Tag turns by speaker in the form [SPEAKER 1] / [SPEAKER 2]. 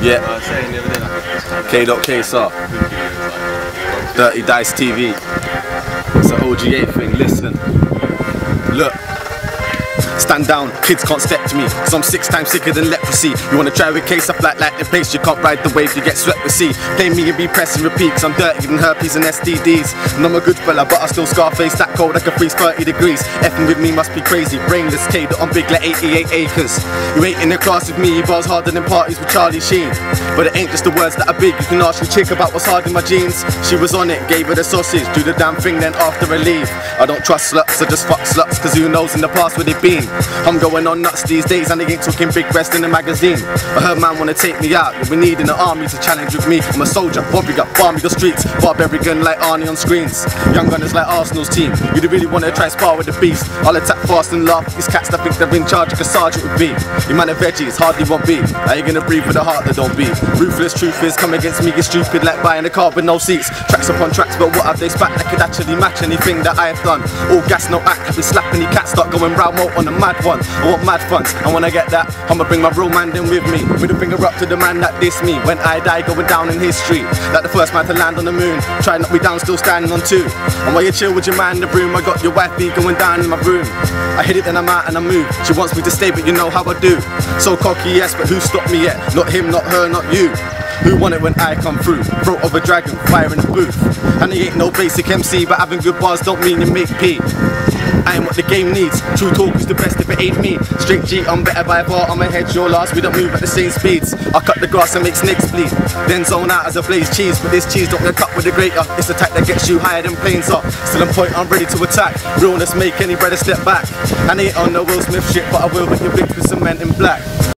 [SPEAKER 1] Yeah,
[SPEAKER 2] like,
[SPEAKER 1] K.K. Sir. Dirty Dice TV. It's an OGA thing, listen. Look. Stand down, kids can't step to me, cause I'm six times sicker than leprosy. You wanna try with case up like lightning pace, you can't ride the wave, you get swept with sea. Play me and be press and repeat, cause I'm dirty than herpes and STDs. And I'm a good fella, but I still scarface that cold, I can freeze 30 degrees. Effing with me must be crazy, brainless K, that I'm big like 88 acres. You ain't in the class with me, you bars harder than parties with Charlie Sheen. But it ain't just the words that are big, you can ask your chick about what's hard in my jeans. She was on it, gave her the sausage, do the damn thing, then after I leave. I don't trust sluts, I just fuck sluts, cause who knows in the past where they been. I'm going on nuts these days, and they ain't talking big breast in the magazine. I heard man wanna take me out, yeah, we need an army to challenge with me. I'm a soldier, Bobby got farming the streets, barbarian like Arnie on screens. Young gunners like Arsenal's team. You really wanna try spar with the beast? I'll attack fast and laugh. These cats that think they're in charge, like a sergeant would be. You man of veggies, hardly won't be. Are you gonna breathe with a heart that don't beat? Ruthless truth is, come against me, get stupid like buying a car with no seats. Tracks upon tracks, but what have they spat that could actually match anything that I have done? All gas, no act, be slapping the cats, start going round more on mad one. I want mad funds, and when I get that, I'ma bring my real man in with me. With a finger up to the man that diss me. When I die, going down in history. Like the first man to land on the moon. Try knock me down, still standing on two. And while you chill with your man in the room, I got your wife be going down in my room. I hit it, then I'm out and I move. She wants me to stay, but you know how I do. So cocky, yes, but who stopped me yet? Not him, not her, not you. Who won it when I come through? Throat of a dragon, fire in the booth. And he ain't no basic MC, but having good bars don't mean you make P. I am what the game needs. True talk is the best if it ain't me. Straight G, I'm better by far. I'm ahead, your last. We don't move at the same speeds. I cut the grass and make snakes bleed. Then zone out as a blaze cheese. But this cheese don't get cut with a grater. It's the type that gets you higher than planes up. Still on point, I'm ready to attack. Realness make any brother step back. I ain't on no Will Smith shit, but I will make your big for cement in black.